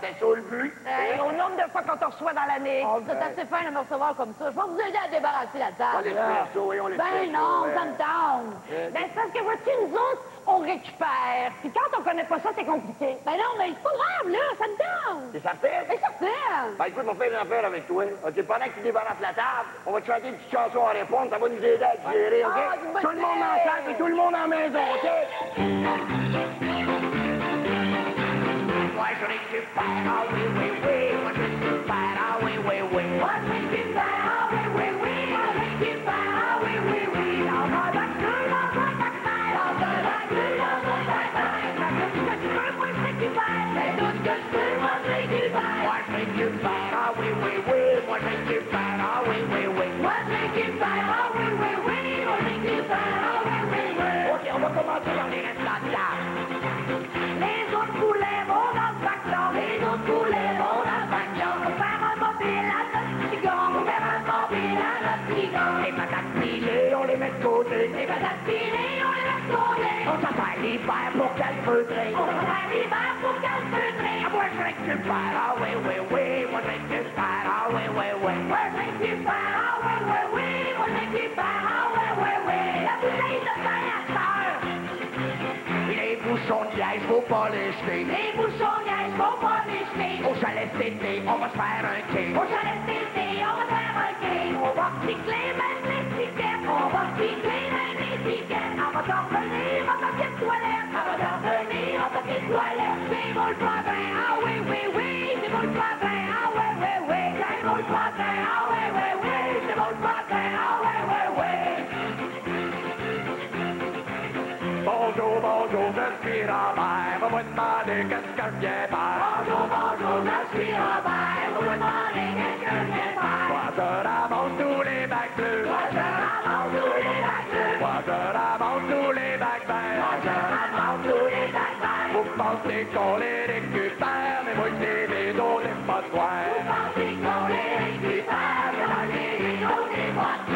C'était ça le but. Hey, au nombre de fois qu'on te reçoit dans l'année. Oh, vous êtes assez fin de me recevoir comme ça? Je vais vous aider à débarrasser la On table. ça, oui, on Ben non, ça me tente. Ben, c'est parce que, vois-tu, nous autres, on récupère. Puis quand on connaît pas ça, c'est compliqué. Ben non, mais c'est pas grave, là, ça me tente. C'est certain? C'est certain. Ben écoute, on va faire une affaire avec toi. OK, pendant que tu débarrasses la table, on va te chanter une petite chanson à répondre, ça va nous aider à digérer, OK? Ah, c'est tout le monde en salle et tout le monde en maison, OK? Moi, je récupère, ah oui, oui, oui. Moi, je récupère, ah oui, Les patates pilées, on les met de côté. Les patates pilées, on les met de côté. On l'hiver pour. On l'hiver pour. Ah, moi je récupère, ah oui, oui, oui. Moi je récupère, ah oui, oui, oui. Moi je récupère, ah oui, oui, oui. Moi je récupère, ah oui, oui, oui. La bouteille de pain à terre. Les bouchons de liège, faut pas les jeter. Les bouchons de liège, faut pas les jeter. Au chalet d'été, on va se faire un quai. Au chalet d'été, quai. On va recycler même l'étiquette. On va recycler même l'étiquette. On va t'en revenir en papier de toilette. On va t'en revenir en papier de toilette. C'est bon le pain, ah oui, oui, oui. C'est bon le pain, ah oui, oui, oui. C'est bon le pain, ah oui, oui, oui. C'est bon le pain, ah oui, oui, oui. Bonjour, bonjour, je suis Robert. Me demander qu'est-ce que je viens faire. Bonjour, bonjour, je suis Robert. Va me demander qu'est-ce que je bleus. Moi, je ramasse tous les bacs verts. Moi, je ramasse tous les bacs verts. Vous pensez qu'on les récupère, mais moi, je les autres, les pas de Vous pensez qu'on les récupère, mais moi, je les autres, les pas de Excusez